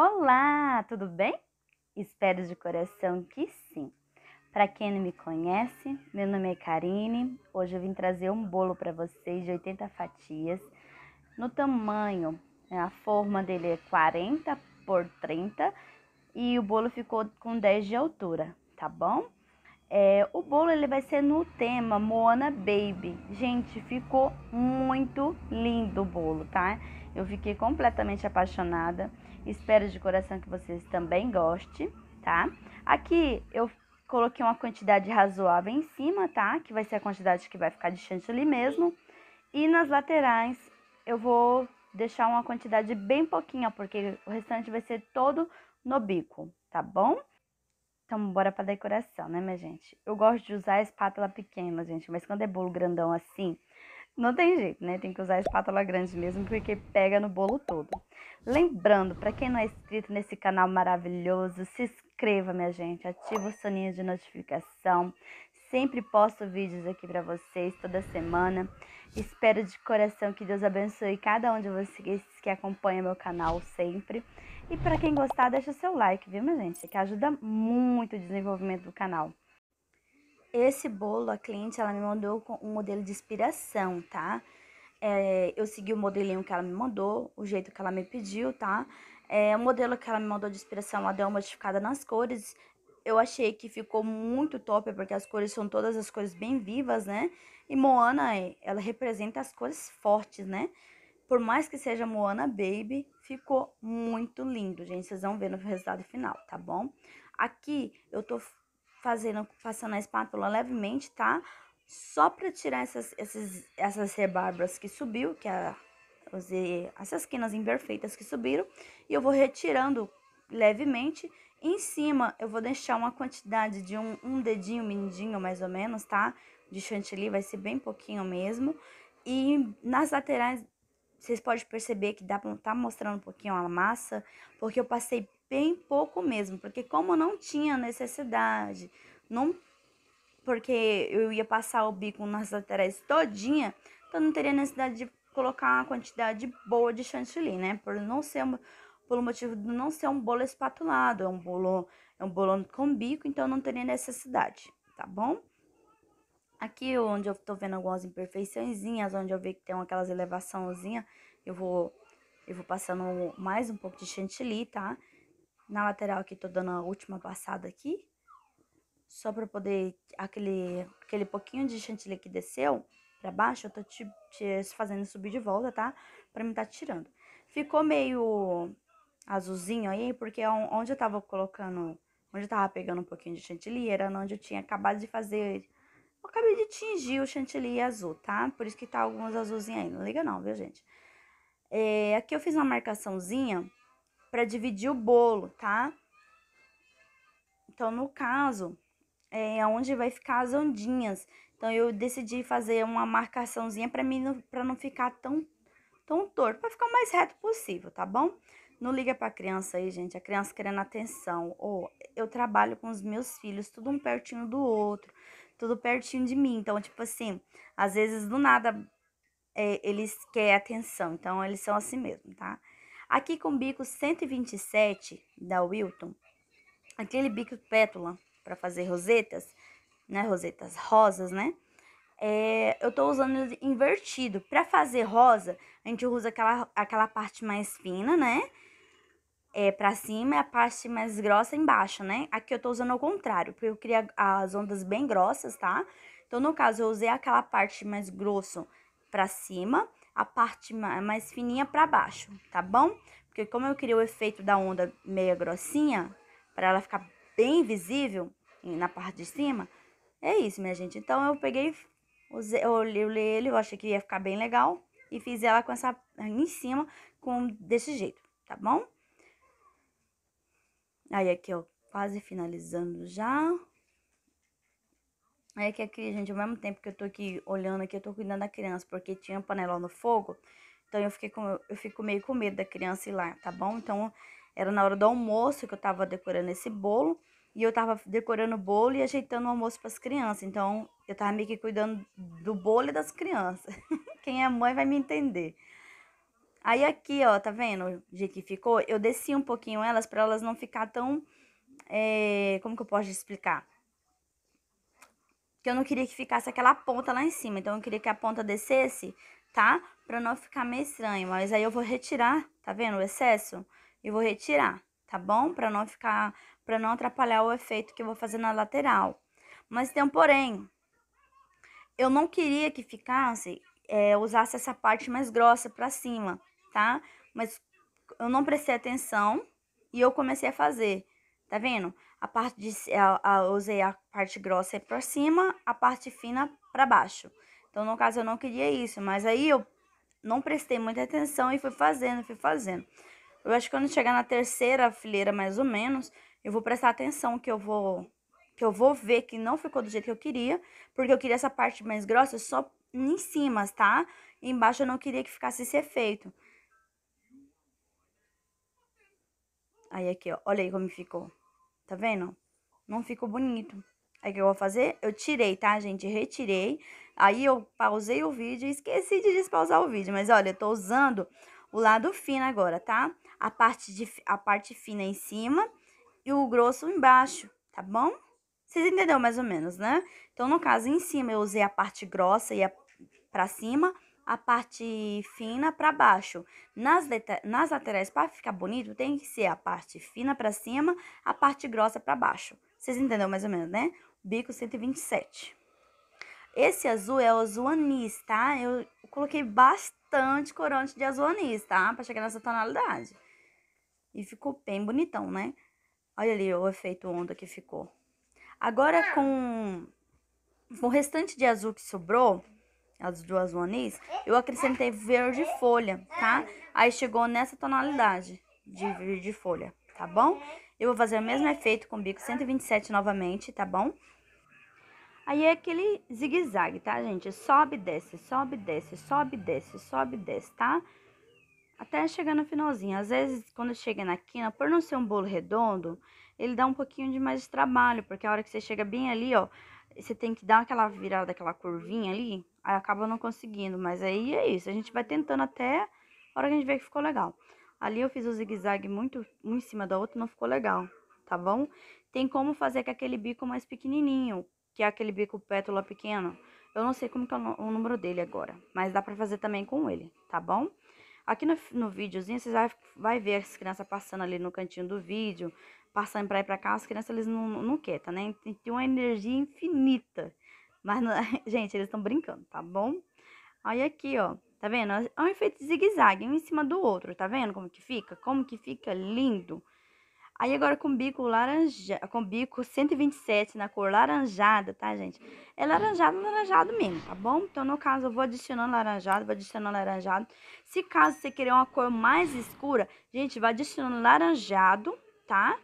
Olá, tudo bem? Espero de coração que sim. Para quem não me conhece, meu nome é Karine. Hoje eu vim trazer um bolo para vocês de 80 fatias. No tamanho, a forma dele é 40 por 30 e o bolo ficou com 10 de altura, tá bom? É, o bolo ele vai ser no tema Moana Baby. Gente, ficou muito lindo o bolo, tá? Eu fiquei completamente apaixonada. Espero de coração que vocês também gostem, tá? Aqui eu coloquei uma quantidade razoável em cima, tá? Que vai ser a quantidade que vai ficar de chantilly mesmo. E nas laterais eu vou deixar uma quantidade bem pouquinha, porque o restante vai ser todo no bico, tá bom? Então, bora pra decoração, né, minha gente? Eu gosto de usar a espátula pequena, gente, mas quando é bolo grandão assim, não tem jeito, né? Tem que usar a espátula grande mesmo, porque pega no bolo todo. Lembrando, para quem não é inscrito nesse canal maravilhoso, se inscreva, minha gente. Ativa o sininho de notificação. Sempre posto vídeos aqui para vocês toda semana. Espero de coração que Deus abençoe cada um de vocês que acompanha meu canal sempre. E para quem gostar, deixa seu like, viu, minha gente? Que ajuda muito o desenvolvimento do canal. Esse bolo, a cliente, ela me mandou um modelo de inspiração, tá? É, eu segui o modelinho que ela me mandou, o jeito que ela me pediu, tá? É, o modelo que ela me mandou de inspiração, ela deu uma modificada nas cores. Eu achei que ficou muito top, porque as cores são todas as cores bem vivas, né? E Moana, ela representa as cores fortes, né? Por mais que seja Moana Baby, ficou muito lindo, gente. Vocês vão ver no resultado final, tá bom? Aqui eu tô fazendo, passando a espátula levemente, tá? Só pra tirar essas, essas, essas rebarbas que subiu, que é essas quinas imperfeitas que subiram. E eu vou retirando levemente. Em cima, eu vou deixar uma quantidade de um, um dedinho, mindinho mais ou menos, tá? De chantilly, vai ser bem pouquinho mesmo. E nas laterais vocês podem perceber que dá pra tá mostrando um pouquinho a massa, porque eu passei bem pouco mesmo, porque como não tinha necessidade, não porque eu ia passar o bico nas laterais todinha, então não teria necessidade de colocar uma quantidade boa de chantilly, né? Por não ser pelo motivo de não ser um bolo espatulado, é um bolo é um bolo com bico, então não teria necessidade, tá bom? Aqui onde eu tô vendo algumas imperfeiçõezinhas, onde eu vi que tem aquelas elevaçãozinha, eu vou eu vou passando mais um pouco de chantilly, tá? Na lateral aqui tô dando a última passada aqui, só para poder aquele aquele pouquinho de chantilly que desceu para baixo, eu tô te, te, fazendo subir de volta, tá? Para mim tá tirando. Ficou meio azulzinho aí, porque onde eu tava colocando, onde eu tava pegando um pouquinho de chantilly, era onde eu tinha acabado de fazer eu acabei de tingir o chantilly azul, tá? Por isso que tá alguns azulzinhos aí. Não liga não, viu, gente? É, aqui eu fiz uma marcaçãozinha pra dividir o bolo, tá? Então, no caso, é onde vai ficar as ondinhas. Então, eu decidi fazer uma marcaçãozinha pra mim pra não ficar tão, tão torto. Pra ficar o mais reto possível, tá bom? Não liga pra criança aí, gente. A criança querendo atenção. Ou eu trabalho com os meus filhos, tudo um pertinho do outro tudo pertinho de mim. Então, tipo assim, às vezes do nada é, eles querem atenção. Então, eles são assim mesmo, tá? Aqui com o bico 127 da Wilton, aquele bico pétula para fazer rosetas, né? Rosetas rosas, né? É, eu tô usando invertido. Para fazer rosa, a gente usa aquela, aquela parte mais fina, né? é, pra cima e a parte mais grossa embaixo, né? Aqui eu tô usando ao contrário, porque eu queria as ondas bem grossas, tá? Então, no caso, eu usei aquela parte mais grosso pra cima, a parte mais fininha pra baixo, tá bom? Porque como eu queria o efeito da onda meia grossinha, pra ela ficar bem visível na parte de cima, é isso, minha gente. Então, eu peguei, usei, eu olhei ele, eu achei que ia ficar bem legal, e fiz ela com essa, em cima, com desse jeito, tá bom? Aí aqui, ó, quase finalizando já. Aí que aqui, gente, ao mesmo tempo que eu tô aqui olhando aqui, eu tô cuidando da criança, porque tinha panela no fogo. Então eu fiquei com, eu fico meio com medo da criança ir lá, tá bom? Então era na hora do almoço que eu tava decorando esse bolo. E eu tava decorando o bolo e ajeitando o almoço para as crianças. Então, eu tava meio que cuidando do bolo e das crianças. Quem é mãe vai me entender. Aí aqui, ó, tá vendo o jeito que ficou? Eu desci um pouquinho elas pra elas não ficar tão... É, como que eu posso explicar? Que eu não queria que ficasse aquela ponta lá em cima. Então, eu queria que a ponta descesse, tá? Pra não ficar meio estranho. Mas aí eu vou retirar, tá vendo o excesso? E vou retirar, tá bom? Pra não ficar... Pra não atrapalhar o efeito que eu vou fazer na lateral. Mas tem um porém. Eu não queria que ficasse... É, usasse essa parte mais grossa pra cima tá? Mas eu não prestei atenção e eu comecei a fazer, tá vendo? A parte de, a, a, usei a parte grossa para cima, a parte fina para baixo. Então, no caso, eu não queria isso, mas aí eu não prestei muita atenção e fui fazendo, fui fazendo. Eu acho que quando chegar na terceira fileira, mais ou menos, eu vou prestar atenção que eu vou que eu vou ver que não ficou do jeito que eu queria, porque eu queria essa parte mais grossa só em cima, tá? E embaixo eu não queria que ficasse esse efeito. Aí aqui, ó, olha aí como ficou. Tá vendo? Não ficou bonito. Aí o que eu vou fazer? Eu tirei, tá, gente? Retirei. Aí eu pausei o vídeo e esqueci de despausar o vídeo. Mas olha, eu tô usando o lado fino agora, tá? A parte, de, a parte fina em cima e o grosso embaixo, tá bom? Vocês entenderam mais ou menos, né? Então, no caso, em cima eu usei a parte grossa e a, pra cima a parte fina para baixo. Nas, nas laterais, para ficar bonito, tem que ser a parte fina para cima, a parte grossa para baixo. Vocês entenderam mais ou menos, né? Bico 127. Esse azul é o azul anis, tá? Eu coloquei bastante corante de azul anis, tá? Pra chegar nessa tonalidade. E ficou bem bonitão, né? Olha ali o efeito onda que ficou. Agora, com, com o restante de azul que sobrou, as azul anis, eu acrescentei verde folha, tá? Aí chegou nessa tonalidade de verde folha, tá bom? Eu vou fazer o mesmo efeito com bico 127 novamente, tá bom? Aí é aquele zigue-zague, tá, gente? Sobe, desce, sobe, desce, sobe, desce, sobe, desce, tá? Até chegar no finalzinho. Às vezes, quando chega na quina, por não ser um bolo redondo, ele dá um pouquinho de mais de trabalho, porque a hora que você chega bem ali, ó, você tem que dar aquela virada, aquela curvinha ali, aí acaba não conseguindo. Mas aí é isso, a gente vai tentando até a hora que a gente vê que ficou legal. Ali eu fiz o zigue-zague muito um em cima da outra, não ficou legal, tá bom? Tem como fazer com aquele bico mais pequenininho, que é aquele bico pétula pequeno. Eu não sei como que é o número dele agora, mas dá pra fazer também com ele, tá bom? Aqui no, no videozinho, vocês vai, vai ver as crianças passando ali no cantinho do vídeo, passando pra ir pra cá, as crianças, eles não, não quietam, né? Tem uma energia infinita. Mas, não, gente, eles estão brincando, tá bom? Aí aqui, ó, tá vendo? É um efeito zigue-zague, um em cima do outro, tá vendo como que fica? Como que fica lindo. Aí agora com bico laranja, com bico 127 na cor laranjada, tá, gente? É laranjado, laranjado mesmo, tá bom? Então, no caso, eu vou adicionando laranjado, vou adicionando laranjado. Se caso você querer uma cor mais escura, gente, vai adicionando laranjado, tá?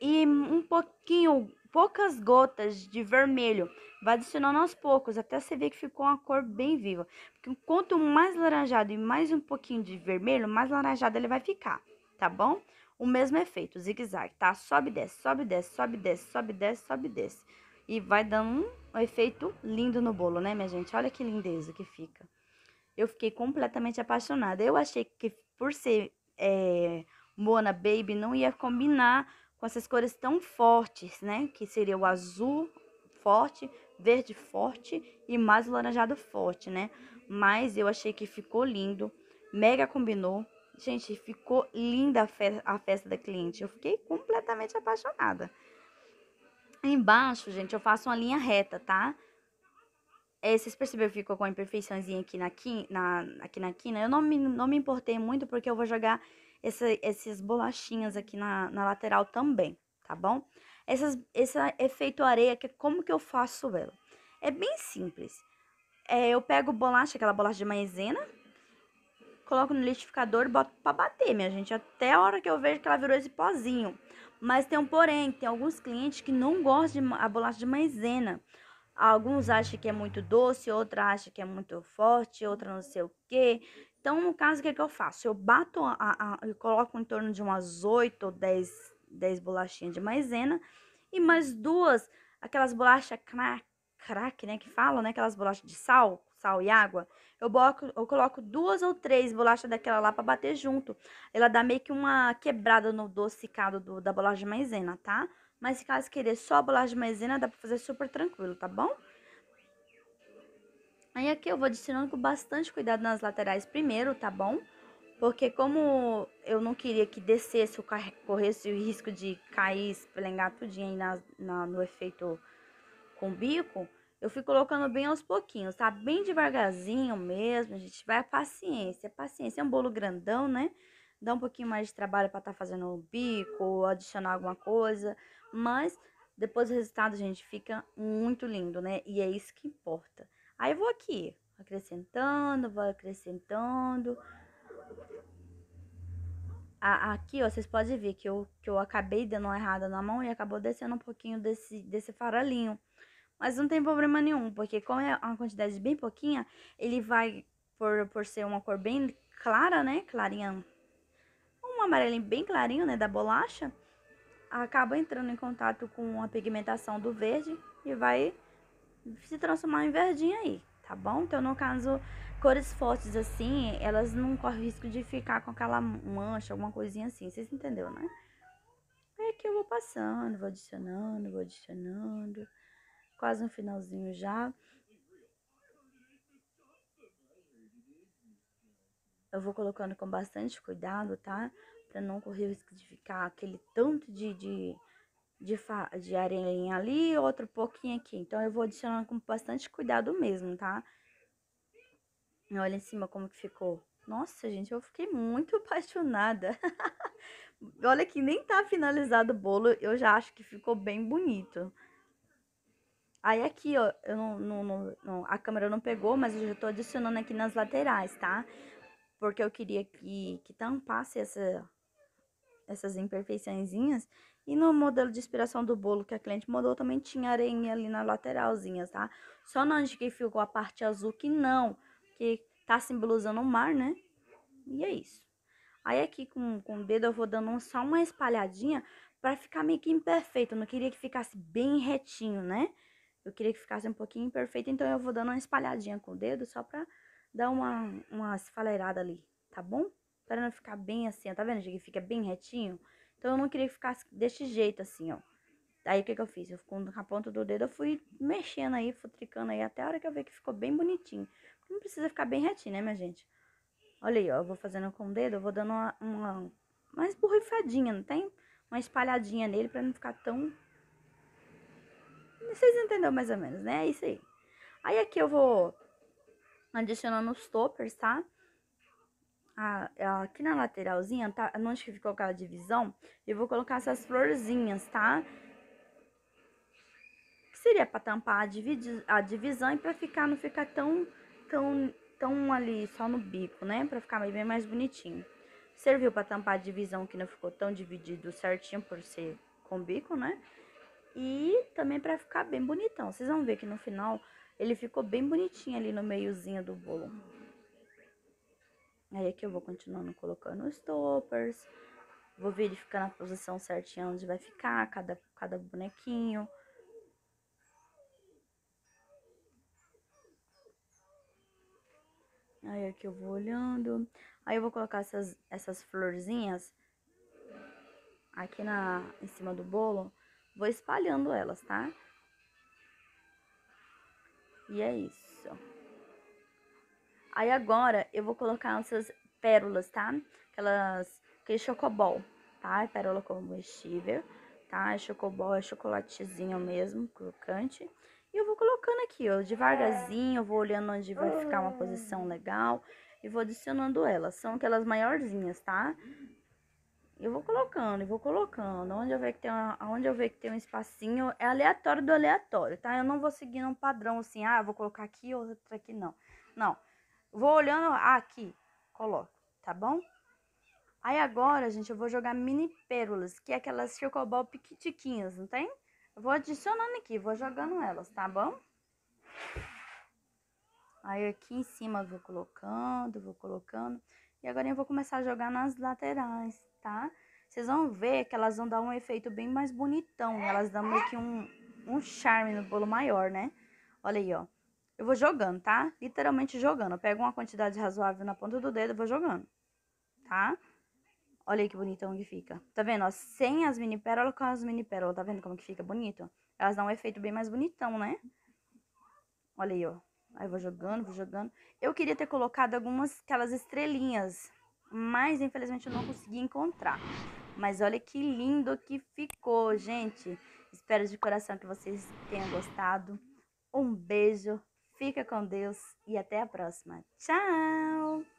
E um pouquinho, poucas gotas de vermelho. Vai adicionando aos poucos, até você ver que ficou uma cor bem viva. Porque quanto mais laranjado e mais um pouquinho de vermelho, mais laranjado ele vai ficar, tá bom? O mesmo efeito, zigue-zague, tá? Sobe, desce, sobe, desce, sobe, desce, sobe, desce, sobe, desce. E vai dando um efeito lindo no bolo, né, minha gente? Olha que lindeza que fica. Eu fiquei completamente apaixonada. Eu achei que por ser é, Mona Baby não ia combinar com essas cores tão fortes, né? Que seria o azul forte, verde forte e mais laranjado forte, né? Mas eu achei que ficou lindo, mega combinou. Gente, ficou linda a, fe a festa da cliente. Eu fiquei completamente apaixonada. Embaixo, gente, eu faço uma linha reta, tá? É, vocês perceberam que ficou com a imperfeiçãozinha aqui na, na, aqui na quina? Eu não me, não me importei muito porque eu vou jogar essa, esses bolachinhas aqui na, na lateral também, tá bom? Essas, esse efeito areia, que como que eu faço ela? É bem simples. É, eu pego bolacha, aquela bolacha de maisena, coloco no liquidificador e boto pra bater, minha gente, até a hora que eu vejo que ela virou esse pozinho. Mas tem um porém, tem alguns clientes que não gostam de a bolacha de maisena. Alguns acham que é muito doce, outra acha que é muito forte, outra não sei o quê. Então, no caso, o que, é que eu faço? Eu bato, a, a, eu coloco em torno de umas 8 ou 10, 10 bolachinhas de maisena e mais duas, aquelas bolachas crack, né, que falam, né, aquelas bolachas de sal, sal e água, eu, coloco, eu coloco duas ou três bolachas daquela lá pra bater junto. Ela dá meio que uma quebrada no docicado do, da bolacha de maisena, tá? Mas se caso querer só a bolacha de maisena, dá pra fazer super tranquilo, tá bom? Aí aqui eu vou adicionando com bastante cuidado nas laterais primeiro, tá bom? Porque como eu não queria que descesse, corresse o risco de cair, espelengar tudinho aí na, na, no efeito com bico, eu fui colocando bem aos pouquinhos, tá? Bem devagarzinho mesmo, a gente vai paciência, paciência. É um bolo grandão, né? Dá um pouquinho mais de trabalho para estar tá fazendo o bico, adicionar alguma coisa, mas depois o resultado, gente, fica muito lindo, né? E é isso que importa. Aí eu vou aqui, acrescentando, vou acrescentando aqui, ó, vocês podem ver que eu, que eu acabei dando uma errada na mão e acabou descendo um pouquinho desse, desse farolinho. Mas não tem problema nenhum, porque como é uma quantidade bem pouquinha, ele vai, por, por ser uma cor bem clara, né, clarinha, um amarelinho bem clarinho, né, da bolacha, acaba entrando em contato com a pigmentação do verde e vai se transformar em verdinho aí, tá bom? Então, no caso, cores fortes assim, elas não correm risco de ficar com aquela mancha, alguma coisinha assim. Vocês entenderam, né? É que eu vou passando, vou adicionando, vou adicionando. Quase no finalzinho já. Eu vou colocando com bastante cuidado, tá? Pra não correr o risco de ficar aquele tanto de, de, de, de areinha ali, outro pouquinho aqui. Então, eu vou adicionando com bastante cuidado mesmo, tá? Olha em cima como que ficou. Nossa, gente, eu fiquei muito apaixonada. Olha que nem tá finalizado o bolo, eu já acho que ficou bem bonito. Aí aqui, ó, eu não, não, não, a câmera não pegou, mas eu já tô adicionando aqui nas laterais, tá? Porque eu queria que, que tampasse essa, essas imperfeiçõezinhas. E no modelo de inspiração do bolo que a cliente mandou, também tinha areinha ali na lateralzinha, tá? Só não que ficou a parte azul que não que tá simbolizando o mar, né? E é isso. Aí aqui com, com o dedo eu vou dando só uma espalhadinha para ficar meio que imperfeito. Eu não queria que ficasse bem retinho, né? Eu queria que ficasse um pouquinho imperfeito, então eu vou dando uma espalhadinha com o dedo só pra dar uma, uma esfaleirada ali, tá bom? Para não ficar bem assim, ó, tá vendo, gente? Fica bem retinho. Então eu não queria que ficasse desse jeito assim, ó. Aí o que que eu fiz? Eu com a ponta do dedo eu fui mexendo aí, futricando aí até a hora que eu vi que ficou bem bonitinho. Não precisa ficar bem retinho, né, minha gente? Olha aí, ó, eu vou fazendo com o dedo, eu vou dando uma, uma mais borrifadinha, não tem? Uma espalhadinha nele pra não ficar tão... Vocês entenderam mais ou menos, né? É isso aí. Aí aqui eu vou adicionando os toppers, tá? Ah, aqui na lateralzinha, tá? Onde que ficou aquela divisão, eu vou colocar essas florzinhas, tá? Que seria pra tampar a, dividi a divisão e pra ficar, não ficar tão tão, tão ali só no bico, né? Pra ficar bem mais bonitinho. Serviu pra tampar a divisão que não ficou tão dividido certinho por ser com bico, né? E também pra ficar bem bonitão. Vocês vão ver que no final ele ficou bem bonitinho ali no meiozinho do bolo. Aí aqui eu vou continuando colocando os toppers. Vou verificar na posição certinha onde vai ficar cada, cada bonequinho. Aí aqui eu vou olhando. Aí eu vou colocar essas, essas florzinhas aqui na, em cima do bolo. Vou espalhando elas, tá? E é isso. Aí agora eu vou colocar essas pérolas, tá? Aquelas, aquele chocobol, tá? Pérola comestível, tá? Chocobol é chocolatezinho mesmo, crocante. E eu vou colocando aqui, ó, devagarzinho, eu vou olhando onde vai ficar uma posição legal e vou adicionando elas. São aquelas maiorzinhas, tá? Eu vou colocando, e vou colocando. Onde eu ver que tem uma, onde eu ver que tem um espacinho, é aleatório do aleatório, tá? Eu não vou seguir um padrão assim, ah, vou colocar aqui, outra aqui, não. Não. Vou olhando, ah, aqui, coloco, tá bom? Aí agora, gente, eu vou jogar mini pérolas, que é aquelas chocobol piquitiquinhas, não tem? Eu vou adicionando aqui, vou jogando elas, tá bom? Aí aqui em cima eu vou colocando, vou colocando. E agora eu vou começar a jogar nas laterais, tá? Vocês vão ver que elas vão dar um efeito bem mais bonitão. Elas dão meio que um, um charme no bolo maior, né? Olha aí, ó. Eu vou jogando, tá? Literalmente jogando. Eu pego uma quantidade razoável na ponta do dedo e vou jogando, tá? Olha aí que bonitão que fica. Tá vendo, ó? Sem as mini pérolas com as mini pérolas. Tá vendo como que fica bonito? Elas dão um efeito bem mais bonitão, né? Olha aí, ó. Aí eu vou jogando, vou jogando. Eu queria ter colocado algumas aquelas estrelinhas, mas infelizmente eu não consegui encontrar. Mas olha que lindo que ficou, gente. Espero de coração que vocês tenham gostado. Um beijo, fica com Deus e até a próxima. Tchau!